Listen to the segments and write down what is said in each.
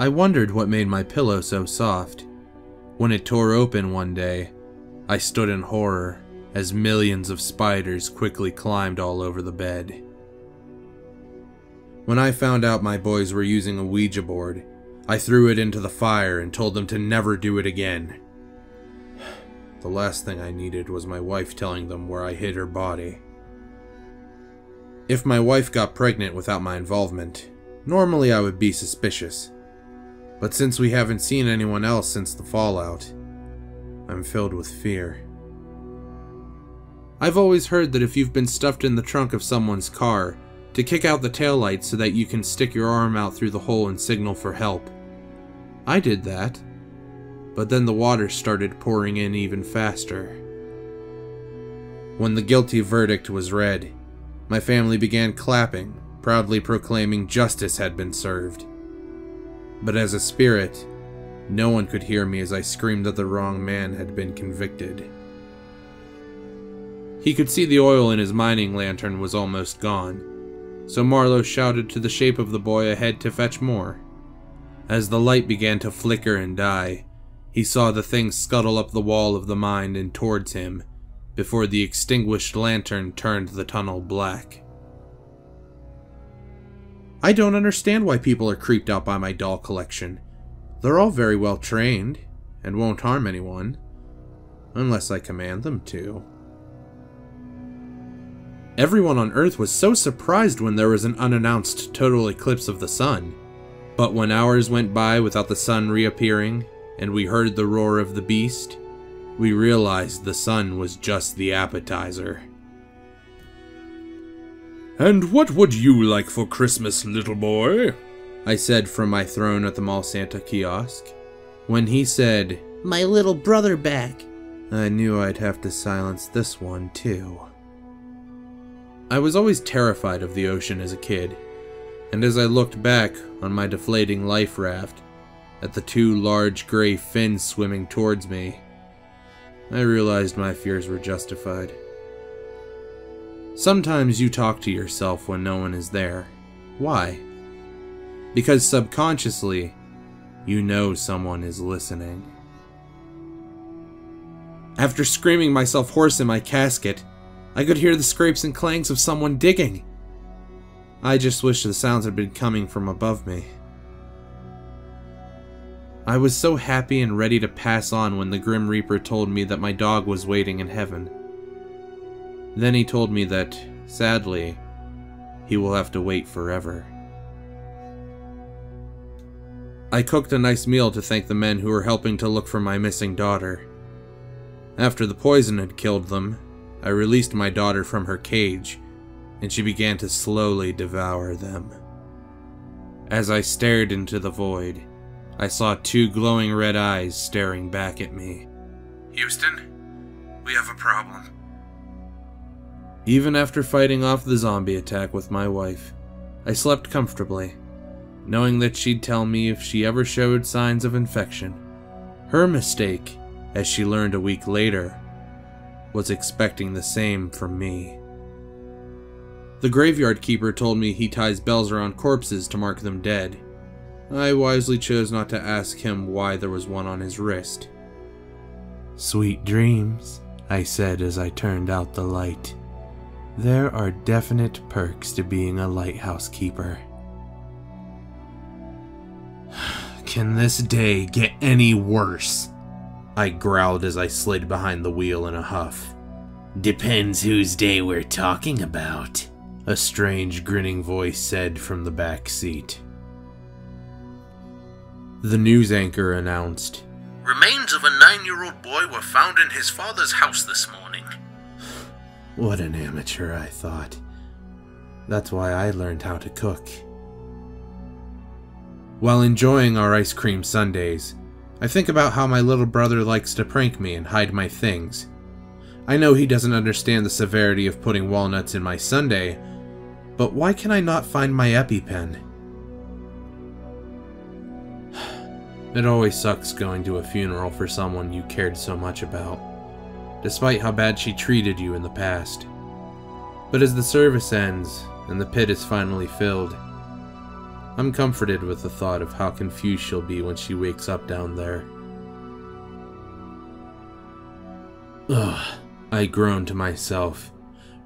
I wondered what made my pillow so soft. When it tore open one day, I stood in horror as millions of spiders quickly climbed all over the bed. When I found out my boys were using a Ouija board, I threw it into the fire and told them to never do it again. The last thing I needed was my wife telling them where I hid her body. If my wife got pregnant without my involvement, normally I would be suspicious. But since we haven't seen anyone else since the fallout, I'm filled with fear. I've always heard that if you've been stuffed in the trunk of someone's car, to kick out the taillight so that you can stick your arm out through the hole and signal for help. I did that, but then the water started pouring in even faster. When the guilty verdict was read, my family began clapping, proudly proclaiming justice had been served. But as a spirit, no one could hear me as I screamed that the wrong man had been convicted. He could see the oil in his mining lantern was almost gone, so Marlowe shouted to the shape of the boy ahead to fetch more. As the light began to flicker and die, he saw the thing scuttle up the wall of the mine and towards him, before the extinguished lantern turned the tunnel black. I don't understand why people are creeped out by my doll collection. They're all very well trained, and won't harm anyone. Unless I command them to. Everyone on Earth was so surprised when there was an unannounced total eclipse of the sun. But when hours went by without the sun reappearing, and we heard the roar of the beast, we realized the sun was just the appetizer. And what would you like for Christmas, little boy? I said from my throne at the Mall Santa kiosk. When he said, My little brother back, I knew I'd have to silence this one too. I was always terrified of the ocean as a kid, and as I looked back on my deflating life raft, at the two large gray fins swimming towards me, I realized my fears were justified. Sometimes you talk to yourself when no one is there. Why? Because subconsciously, you know someone is listening. After screaming myself hoarse in my casket, I could hear the scrapes and clangs of someone digging. I just wish the sounds had been coming from above me. I was so happy and ready to pass on when the Grim Reaper told me that my dog was waiting in heaven. Then he told me that, sadly, he will have to wait forever. I cooked a nice meal to thank the men who were helping to look for my missing daughter. After the poison had killed them, I released my daughter from her cage, and she began to slowly devour them. As I stared into the void, I saw two glowing red eyes staring back at me. Houston, we have a problem. Even after fighting off the zombie attack with my wife, I slept comfortably, knowing that she'd tell me if she ever showed signs of infection. Her mistake, as she learned a week later, was expecting the same from me. The graveyard keeper told me he ties bells around corpses to mark them dead. I wisely chose not to ask him why there was one on his wrist. Sweet dreams, I said as I turned out the light. There are definite perks to being a lighthouse keeper. Can this day get any worse? I growled as I slid behind the wheel in a huff. Depends whose day we're talking about, a strange grinning voice said from the back seat. The news anchor announced Remains of a nine year old boy were found in his father's house this morning. What an amateur, I thought. That's why I learned how to cook. While enjoying our ice cream sundaes, I think about how my little brother likes to prank me and hide my things. I know he doesn't understand the severity of putting walnuts in my sundae, but why can I not find my EpiPen? It always sucks going to a funeral for someone you cared so much about, despite how bad she treated you in the past. But as the service ends and the pit is finally filled, I'm comforted with the thought of how confused she'll be when she wakes up down there. Ugh, I groaned to myself,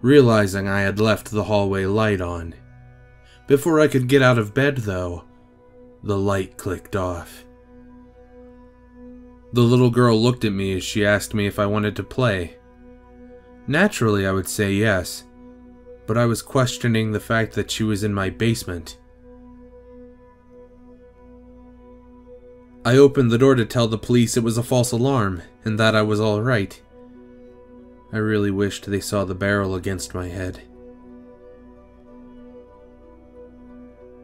realizing I had left the hallway light on. Before I could get out of bed, though, the light clicked off. The little girl looked at me as she asked me if I wanted to play. Naturally, I would say yes, but I was questioning the fact that she was in my basement. I opened the door to tell the police it was a false alarm and that I was alright. I really wished they saw the barrel against my head.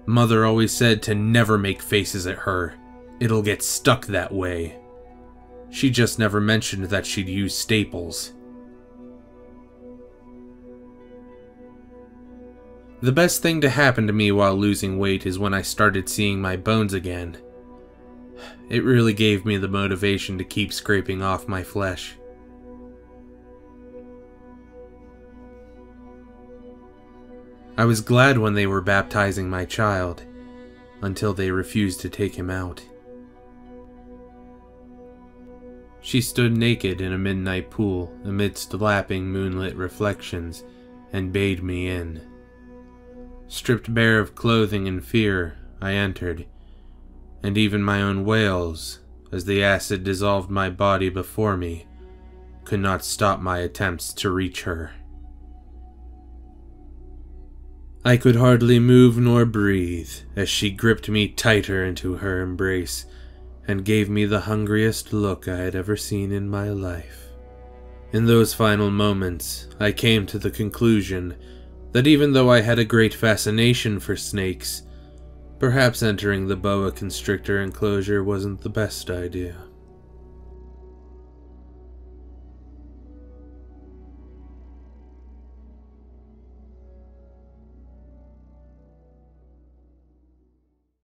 Mother always said to never make faces at her. It'll get stuck that way. She just never mentioned that she'd use staples. The best thing to happen to me while losing weight is when I started seeing my bones again. It really gave me the motivation to keep scraping off my flesh. I was glad when they were baptizing my child, until they refused to take him out. She stood naked in a midnight pool amidst lapping moonlit reflections and bade me in. Stripped bare of clothing in fear, I entered, and even my own wails, as the acid dissolved my body before me, could not stop my attempts to reach her. I could hardly move nor breathe as she gripped me tighter into her embrace and gave me the hungriest look I had ever seen in my life. In those final moments, I came to the conclusion that even though I had a great fascination for snakes, perhaps entering the boa constrictor enclosure wasn't the best idea.